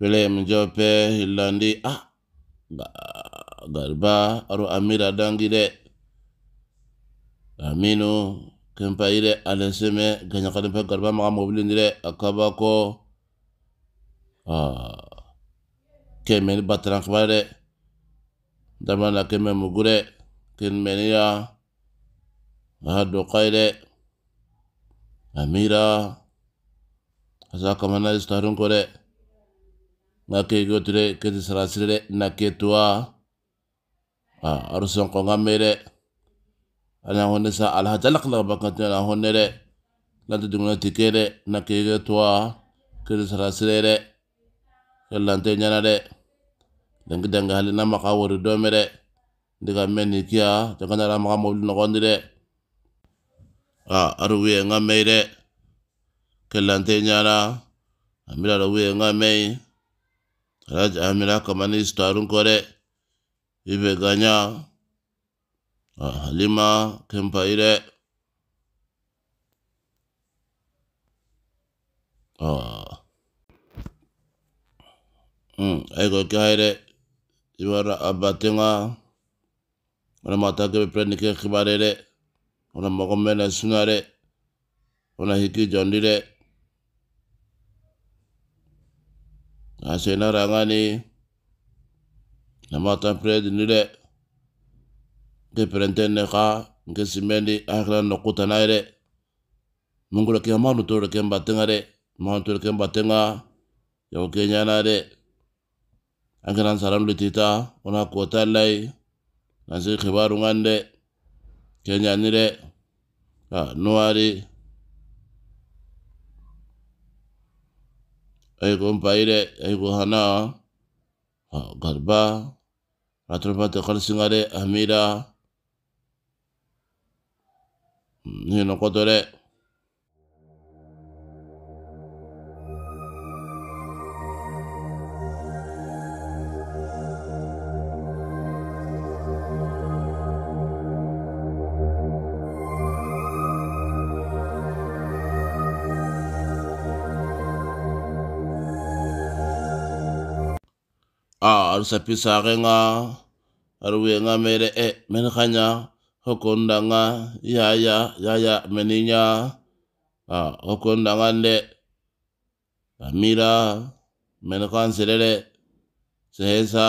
weleyem jope hillandi a garba aɗo amira dangi de aminu kempayi de aleseme gañakadi pe garba maga mobilindi de akaba ko kemeni batarankaba de damana keme mugu de kenmeniya aha dokayi de amira asa kamana istarunko de nga ke gotire keti sarasire de na ke tua ah aruson ko ngamme de ana honne sa alhajalak la bakati na honne de lanti dungna tike de na ke tua keti sarasire de kellante nyana de dangi dangi hali na maka wori dome de ndiga meni kia jangana ra maka mobil nogondi de ah aru wiye ngamme de kellante nyana amira ro wiye ngamme alhaji amina kamanis tarin kore ibe ganya halima Kempaire, aiko kaire Ibara abatenga ona matakebe prenike kibarere ona mogomena Sunare, ona hiki jondire Ase na rangani. namata pred nire. ke prenten ne ka nke simendi akra no kutana ire mungula ke amanu tore ke mbatenga re manu tore ke mbatenga ya okenya na re angaran saram litita ona kota lai nasi khibaru ngande kenya nire ha noari أيكون بايرة أيكون هنا غربا راتربا تقل سنغاري أميرا نينو قدره khalsingare amira ni no kotore a aru sapi sage nga wiye nga mere e men kanya hokonda nga yaya yaya meninya. A hokonda nga nde amira men kan serere sehesa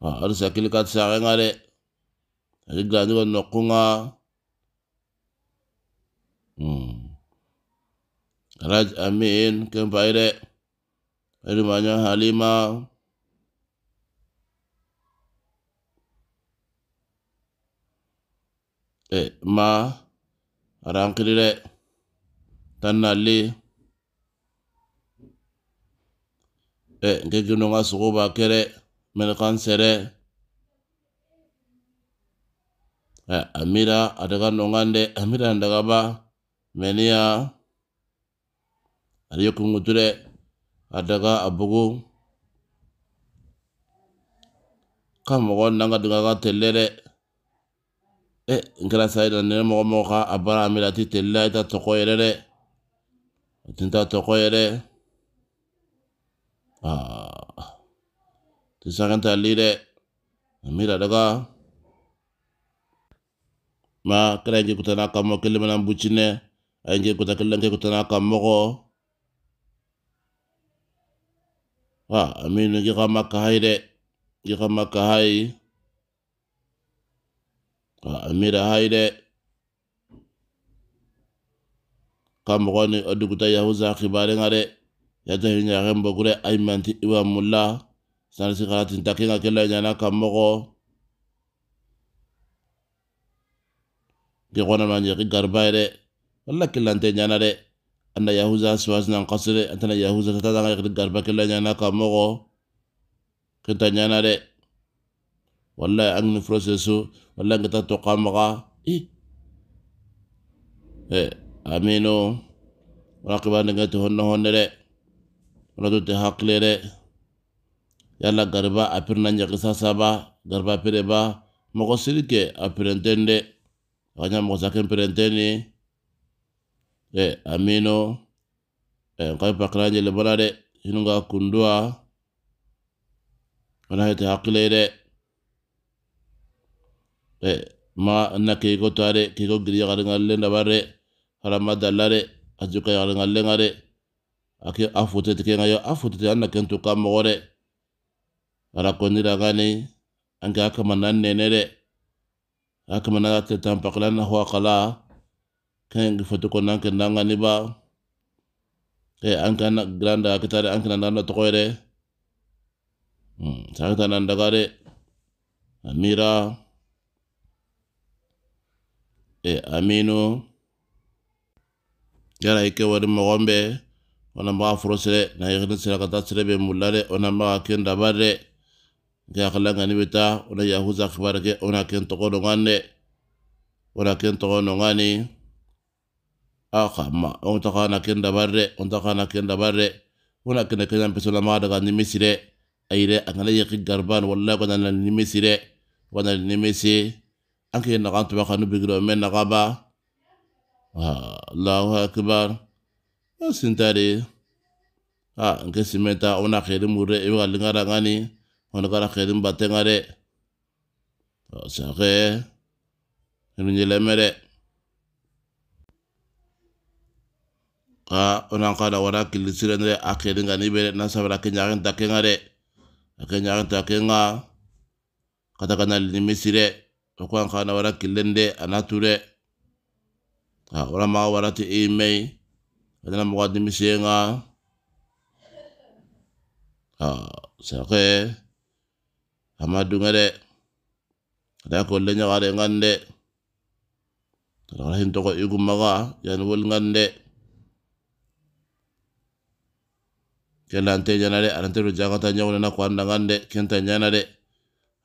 a aru sakili kat sage nga de ari glanju ko nokunga hmm. Raj amin kempaire Irmanya Halima eh, ma. Arankiri dɛ tanale eh, nke gino ka sogo ba kɛrɛ mɛnɛ kan sɛrɛ eh, amira adaga nɔngan dɛ amira ndagaba mɛniya ari yokungutu dɛ adaga abugu ka mɔgɔ nanga dunga ka telle dɛ e n kɛra sayi da nɛnɛ mɔgɔ mɔgɔ ka a baara a mɛra a ti telle la i ta tɔkɔ yɛrɛ dɛ a ti ta tɔkɔ yɛrɛ aa ti sanga tali dɛ a mɛra daga. Ma kɛra in kɛ kutana ka mɔ kelen mana bucinɛ a in kɛ kuta kelen kɛ kutana ka mɔgɔ ha aminu gi xa makka hay de. Gi xa makka hay. Ha amira hay de. Ka moxoni a duguta yahusa xibarenga de. Yatahi ñaxen bogure ay manti iwa mulla. Sanasi xaratin takenga ke lañana kam moxo ke xonama ñexi garbaye de. Walla killante ñana de. Anda yahuza suwas nan qasre antana yahuza tata nga ki garba killa nyana ka mogo kinta nyana de walla angni procesu walla ngata to qamaga i e amino wana qibande ngati honno honne de wana tutte hakle de yalla garba apirna nyaki sasaba garba pire ba mogo sirike apirentende kanya mo saken perenteni e amino en kawi pakiraje le bala de hinunga kunduwa wona hete hakkiley de e ma na keiko to de keiko giri yakaringal le ndabar de harama dalla de ajuka yakaringal lenga de ake afutete kenga yo afutete anna kentu kam mogo de ara kondirangani anke akamannan nene de akamana te tampakilana ho akala kan foto ko nan kan ngani ba? E an kan granda kitare an kan nan to koyre hmm sagata nan dagare amira. E aminu. Yara ike wari mogombe. Ona ma frosere na yigni sira kata sire be mulare ona ma ken dabare ke akala ngani beta ona yahuza khibarake ona ken to ko ngane ona ken to ngani aka ma on ta kana ken da barre on ta kana ken da barre. Wona ken ken peso la ma daga ni misire. Ayire angala yaki garban walla ko nan ni misire. Wana ni misi. Anke na kan tuba kanu bigro men na gaba Allahu akbar. Sintari ha nke simenta ona khiri mure e wa lingara ngani. Ona kara khiri batengare sa khe ni nyelemere ka onan kada wara kili sirendre akhiri nga nibe na sabra kenyarin takenga de kenyarin takenga kata kana limi sire ko an kana wara anature ha ora ma wara ti email. Adana mo wadi misenga ha sake amadu ngare ada ko lenya gare ngande kada hin to ko igumaga yan wol ngande kelante jana de anante ru jagata nya wona ko anda ngande kenta nyana de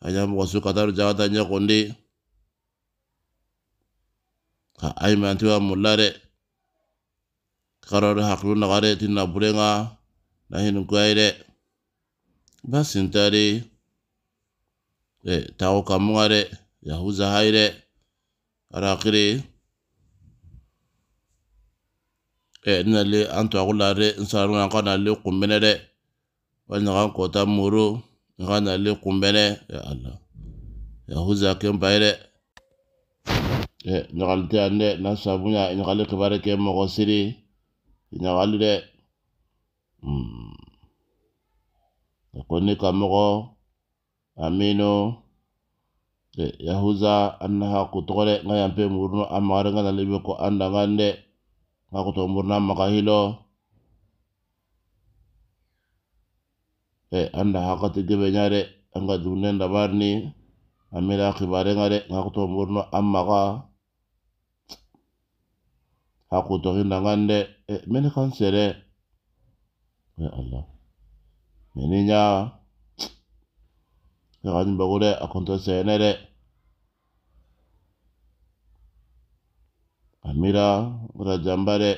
ayam wasu kataru jagata nya kondi ka ay man tiwa mullare karar haklu na gare tin na burenga na hin ko ayre basin e tawo kamungare yahuza haire. Arakire Eh, e nina le an to aku lare nsarunga nka na le kumbene dɛ wali naka kota moro nka na le kumbene. Ya ala yahuza ke mpa ye dɛ e eh, ɲagali tɛ yan dɛ na sabunya ɲagali kibari kɛ mɔgɔ siri ɲagali dɛ ko ne ka mɔgɔ amino eh, yahuza an naha kutɔgɔ dɛ nka yan pe muruno an magari nka na lebe ko an dangan dɛ to murna makahilo e anda hakati gebe nyare anga dunen dabarni amira khibare ngare ngako to murno amaka hako to hinda ngande e mene kan sere ya allah. Mene nya ya kan bagure akonto senere amira bura jamba de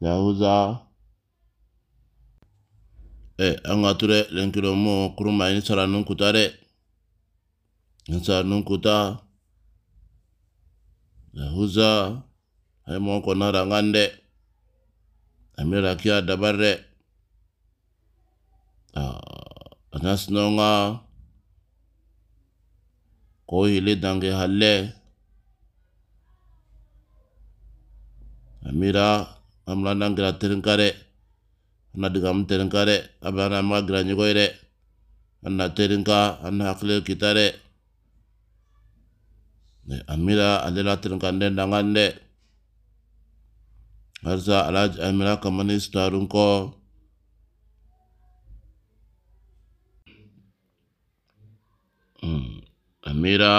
yahuza e angature lenkiro mo kuruma i ni sara nungkutare ni sara nungkuta yahuza hay mo konara ngande amira kia dabare a anas nonga ko dange halle amira amla nangira terinkare ana digam terinkare abana ma gira nyigoyre anna terinka anna hakle kitare amira alela terinkande dangande harsa alaj amira kamani starun ko. Hmm. Amira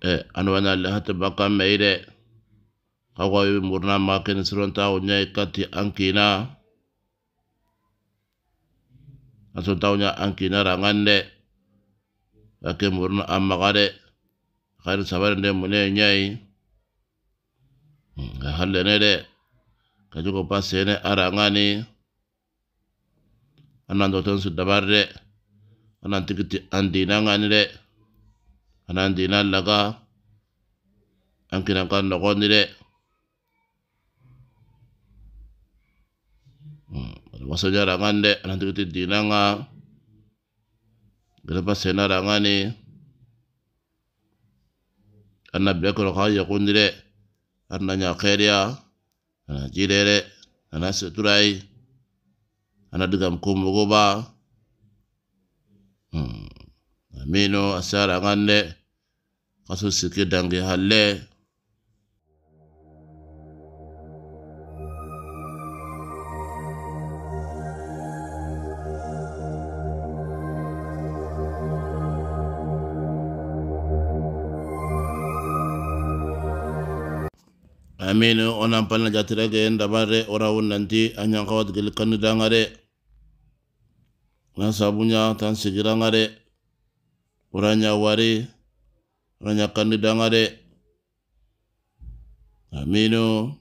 e anwana le hata baka meire kawa yu murna ma ken siron ta unya kati ankina aso ta unya ankina rangande ake murna amma gare khair sabar nde mune nyai halle ne de. Pasene arangani anan doton su dabarre anan tikiti andina ngani de anan dina laga ankina kan nogoni de waso jarangande anantigiti dinanga gelepa senarangani anna bekoro ka yakundire anna nya khairia ana jirere ana seturai ana digam kumugoba hmm. Hmm. amino asara ŋan dɛ ka so sike dange halɛ amino onan palna jatirage en dabare ora wonnanti anyankawatigel kanu dangare de na sabunya tan sigiranga de oranya wari oranya kanidanga de aminu.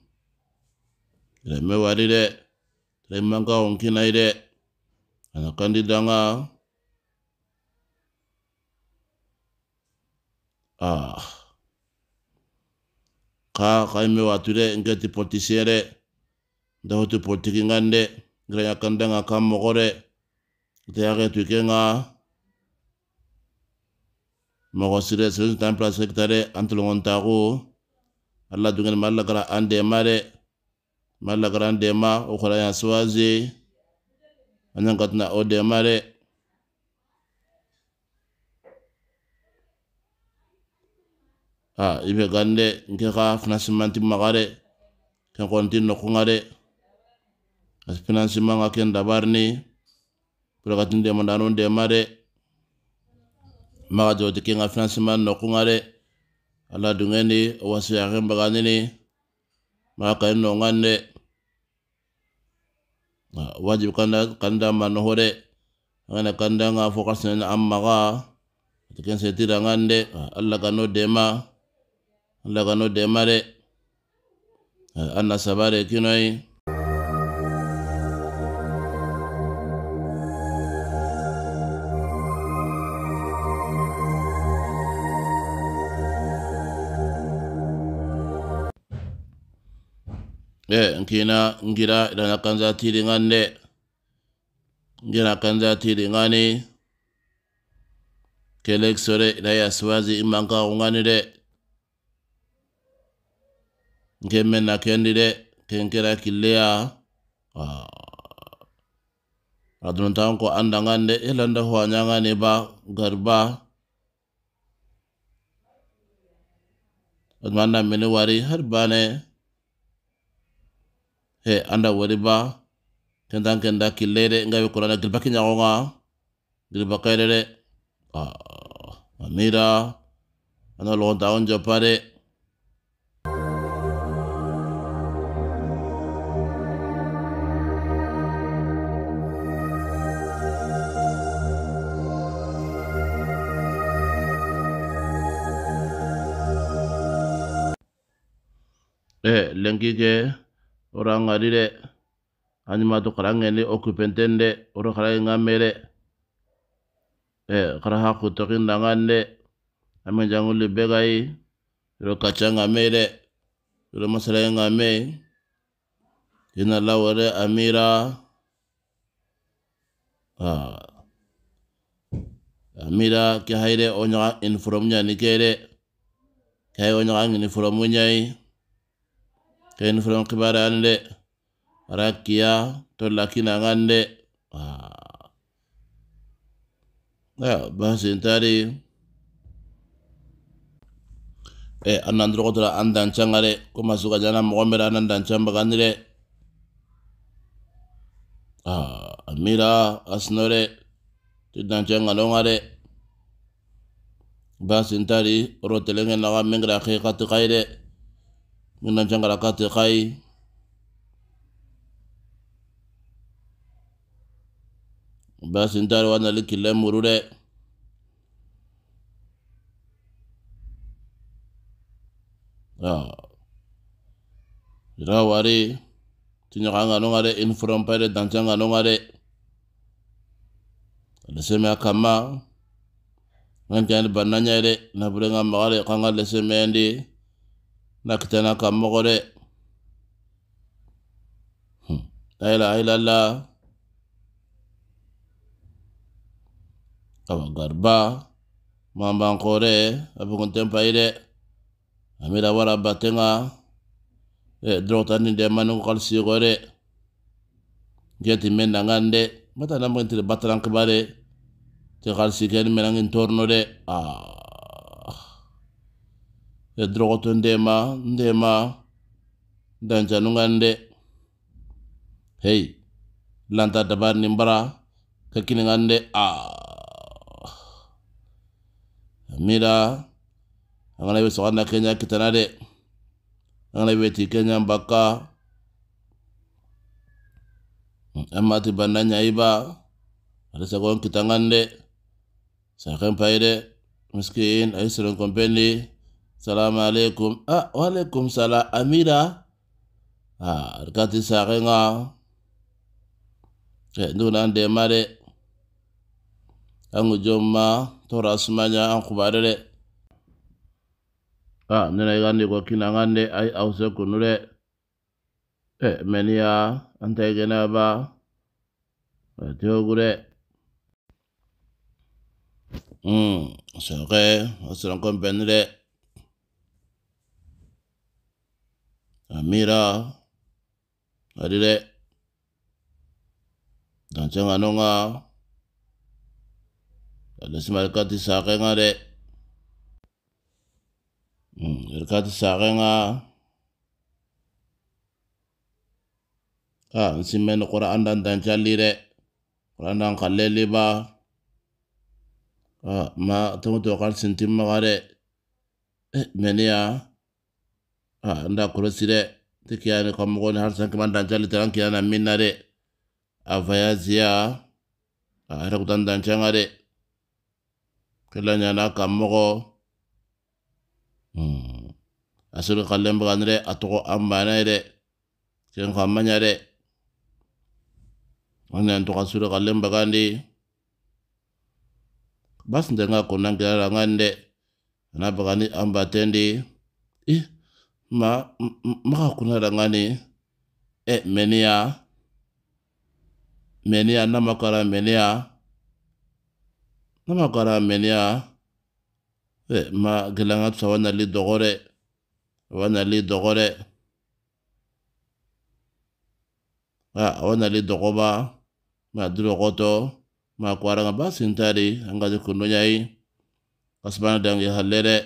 Reme wari de. Remanga onkinai de ana kanidanga ah. Ka kaime wature ngeti politicien de ndahotu politiki ngande. Ngira nga mogore ite yake tu kenga mogo sire sire tan place secretary antulongon taku alla dungen malla gara ande mare malla gara ande ma o khara ya swazi anyangatna o de mare ha ibe gande nke ka financement magare ken kontin no kungare as financement nga ken dabarni puragatin de mandano de mare maga joti ken financement no kungare ala dungeni wasi ya ken baganini maga kain no ngande wajib kanda kanda mano hore ngana kanda nga fokas na amma ga ken setira ngande alla kano dema lagano demare anna sabare kinoi e nkina ngira idana kanza tiri ngande. Ngira kanza tiri ngani. Kelek sore idaya swazi imanka ngani de. Nkemme na kendi de kenkira killeya ah. adunatan ko anda ngande e ilanda hwanya ngani ba garba admanda mini wari har bane he anda wariba kenda kenda kilere ngawe kurana gilba kinyagonga gilba kairere amira ana logonta on jopade Eh, lengi ke ora ngari de anima to karangeni occupantende ora karangi ngamere e kara ha to kindangande amen janguli begai ro kacha ngamere ro masala ngame ina lawore amira. Ah amira ke haire onya inform nya ni kere kay onya ken fulan kibara ande rakiya to lakina ngande ya basi tari e anan dro kodra andan changare ko masuka jana mo mera anan dan chamba ganire ah amira asnore tidan changa ngare basi tari ro telenge na ga mengra khiqat qaide ngina jangara kate kai basi ntari wana likile murure ira wari tinyaka nga nongare inform pare dancanga nongare. Leseme akama ngankani bannanya ire naburenga magare kanga leseme ndi na kitana ka mogore la ilaha illallah. Awa garba. Mambankore abugunten payide amira wara batenga e drotani de manu kalsigore geti men nangande mata namantire bataran kibare te kalsi ken menangin torno de. Ah e drogoto ndema ndema dancanungande hey lanta dabar nimbara kakiningande ah. Mira angana be soganda kenya kitana de angana be ti kenya baka amma ti nyaiba ada sagon kitangande saken payde miskin ay sirin kompendi salamu alaikum ah wa salam amira ah arkati sakenga e nduna ande mare angu jomma tora sumanya an kubare de a nena igandi ko kinangande ay awse kunu de e meniya anta igena ba tiogure mm soke asiran kon ben de amira adi de dancanga nonga ada simalkati sakenga de irkati sakenga a nsimmeni qur'an dan dancalli de qur'an dan kalleli ba a ma tomoto kal sintimmaga de e meniya a nda korosi de ti kiyani kammogoni har sankiman dancalli teran kiyana minna de a vayaziya a harakutan dancanga de kila ñana kammogo asuri kallen bagani de a togo an banayi de ken kammaña de anan togo asuri kallen bagandi basintenga konnan kilarangani de ana bagani an batendi i ma kuna da ngani? E menia menia namakara menia namakara menia e ma gelanga tsa wana le dogore. Wana le dogore. A wana le dogoba. Ma dulogoto ma kwaranga basintari angaze kunoyai kasbana dangi halere.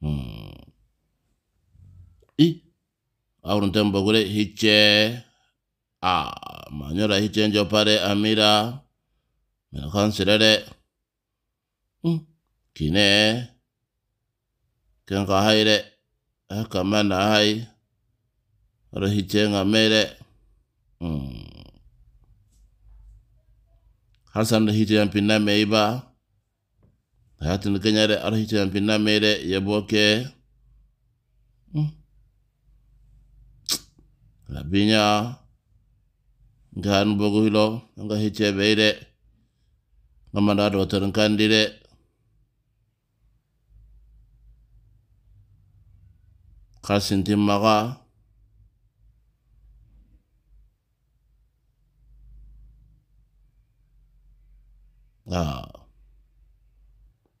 Hmm. i awrun ten bogure hicce a manyora hiccen joppare amira mena kan sirere mm. kine ken ka haire hakama na hai aro hiccen amere mm. har sanda hicceyan pinna meiba hayati nukenyare aro hicceyan pinna mere yeboke labinya ngan bogu hilo nga hicce beire ngamanda do terin kandire kasintin maga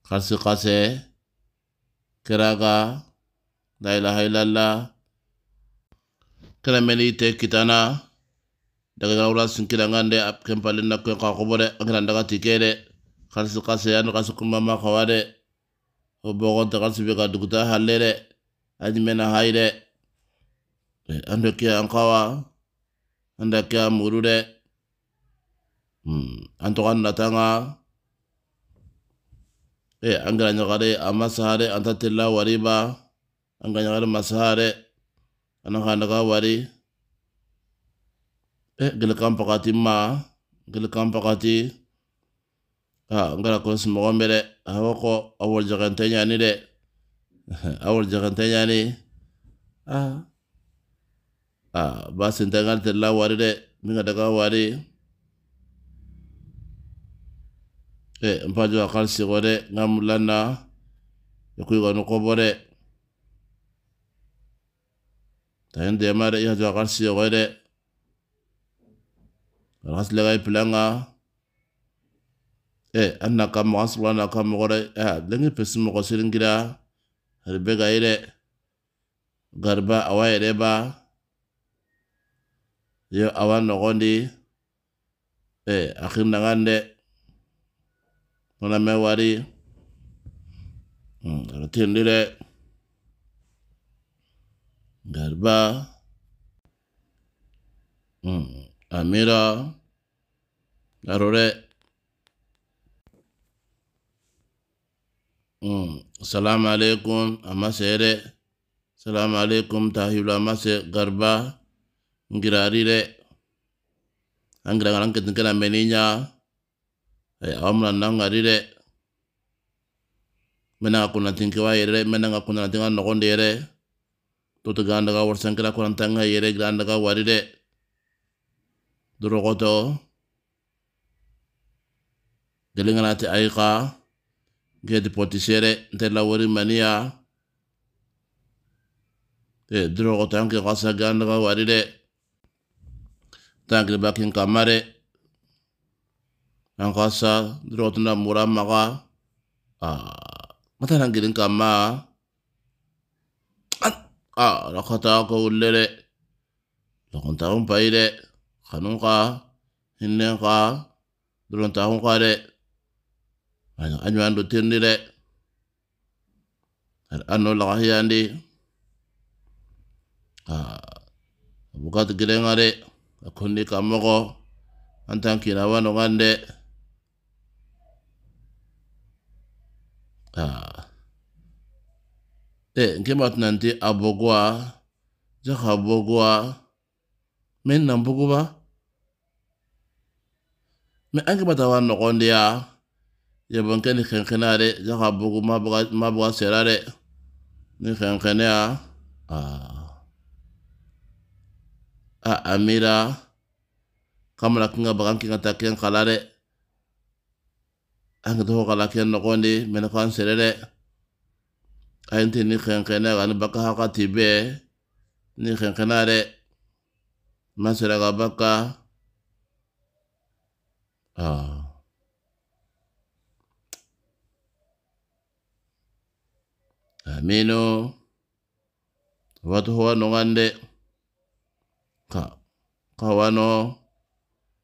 kasi kase kiraga la ilaha illallah kira meni te kitana daga gawra sinkira ngande ap kempalin na ko ka ko bore ngana daga tikere kalsi kase ma kawade o bogo ta kalsi ka duguta halere aji mena hayde ando kia ankawa anda kia murude hmm anto kan natanga e angara nyagare amasahare anta tilla wariba anga nyagare masahare ananga daga wari? E gele kampakati ma. Gele kampakati a ngara ko simogo mbere awo ko awol jagante nyani de awol jagante nyani a a ba sintangal tella wari de minga daga wari. E mpajo akal sigo de ngamulanna yakuy ganu تاين دي مارا إيها جوا غرسي غيري غرس لغاي بلانا إيه أنا كام مغاصر وأنا كام مغوري إيه لنجي بسم مغاصرين جرا هربي غيري غربا أواي ريبا يو أوان نغوني إيه أخير نغان دي هنا مواري هم رتين دي garba hmm amira arore Hmm. Assalamu alaikum amasere. Assalamu alaikum tahilu amase garba. Ngirarire. Angira ngaran ketin kena meninya. Ay awamna nangarire. Mena akuna tinkiwa yere. Mena akuna tinga nokonde yere. Tutu ganda ka warsan kira kurang tanga yere ganda ka warire. Durokoto. Gelinganati aika gedi potisere nte lawari mania e duro ko tanke kasa ganda ka wari de bakin kamare an kasa duro tunda mura maka ah mata nan girin kama a la kata ko wulle de lakon taxun paide kanun ka hinne ka doron taxun kade, a ɲuwan do tirindi de ar anno laxa hiyandi a bukati girenga de a kondi kan moxo an tan kinawa nogande, a e nkemat nanti abogwa jaka bogwa men nan buguba me anke bata wa nogondiya yebon ke ni khenkhena de jaka bugu ma buga ma buga sera de ni khenkhene a a amira kamala kinga bagan kinga ta ken kala de anga to kala ken no gondi men kan sere ayinte ni khenkhene ga ni baka haka tibe ni khenkhena de masera ga baka? Ah. Amino watu huwa nongande. Ka kawano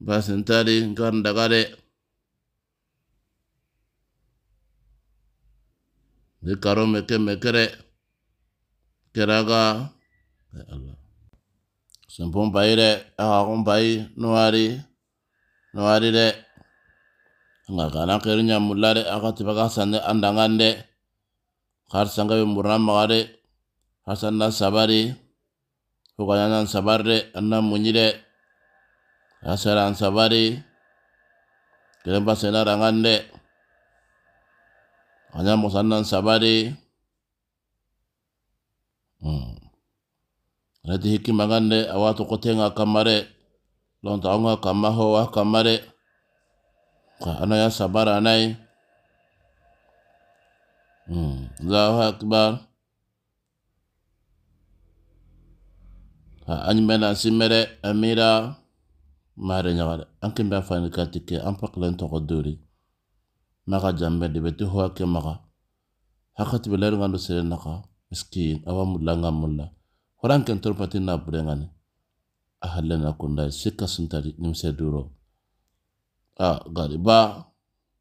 basintari ngandagare di karo meke mekere. Keraga. Ya Allah. Sempom bayire aga kom bayi nuari. Nuari de. Nga kana kirinya mulare aga tibaga sande andangande har sangabe murna magare har sanna sabari. Hukanya nan sabarre anna munyire asara an sabari. Kelen pasena rangande anya musannan sabari hmm. Nanti hikima gande awatu kotenga kamare lonta onga kamaho wa kamare ka anaya sabara anai Hmm. Allahu Akbar. Ha anyimena simere amira mare nyawale. Anke mbe afani katike ampaklen toko duri. Maka jambe de beti hoa ke maka. Hakati beler ngando sere naka. Miskin awa mulla nga mulla. Horan ken torpati na burengani. Ahalle na kundai sika suntari nimse duro. Ah gariba.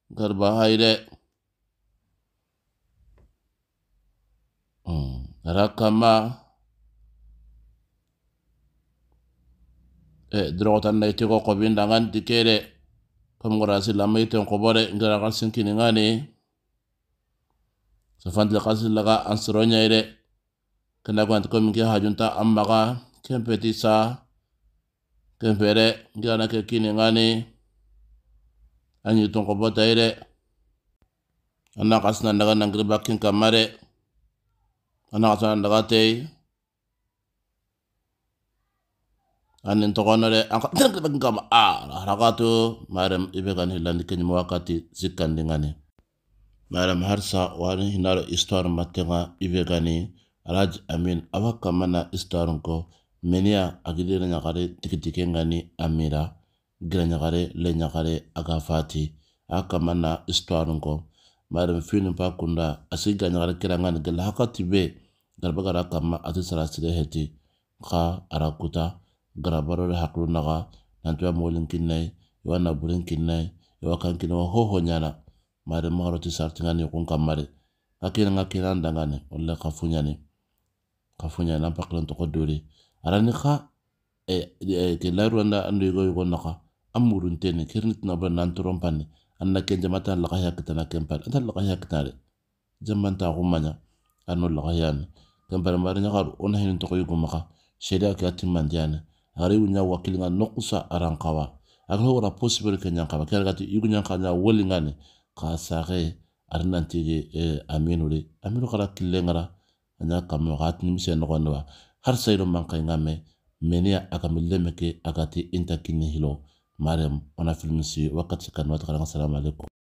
Gariba haire. rakama e drogotan na itiko ko bindangan tikere kamgarasi lama iten kobore ngara kalsin kiningani. Safantile kalsin laga ansiroñayre kenda kwanti komin ke hajunta ammaga kempeti sa kempere ngirana ke kiningani. Anyitun kobotayre anna kasina ndaga nangiriba kin kamare. Anna kasina ndaga tei anin togonore anka tirkita kama ala harakato maram wakati zikandingani maram harsa wani hinaro istor matenga ibegani alaj amin awaka mana istornko menia agidira nyakare tikitike ngani amira gira nyakare le nyakare agafati aka mana istornko maram fini pa asigira nyakare kira gila hakati be garbagara kama atisarasire heti ka arakuta garabaro le haklu naga nantuwa molin kinnai iwa naburin kinnai iwa kan kinwa hoho nyana mare maro ti sartingani kun kamare akina nga kinan dangane wala kafunyani kafunyani nampa kilan toko duri arani kha ke laru anda andu igo igo naka amurun tene kirnit nabra nanturon panne anna ken jamata laka ya kitana kempal anta laka ya kitare jamanta kumanya anu laka yani kempal mare nyakaru ona hinin toko igo maka sheria ke atimmandiane ari wunya wakilinga nokusa arankawa aglo wara possible ke nyankawa kera gati yugo nyankanya wolingani ka sare ari nantigi e, aminu de aminu kara kille ngara. Anya kamme wakati nimise nogondo wa har sayro mankai ngame menia aka milleme ke akati inta kinni hilo. Marem ona filmisi wakati kan wata kala assalamu alaikum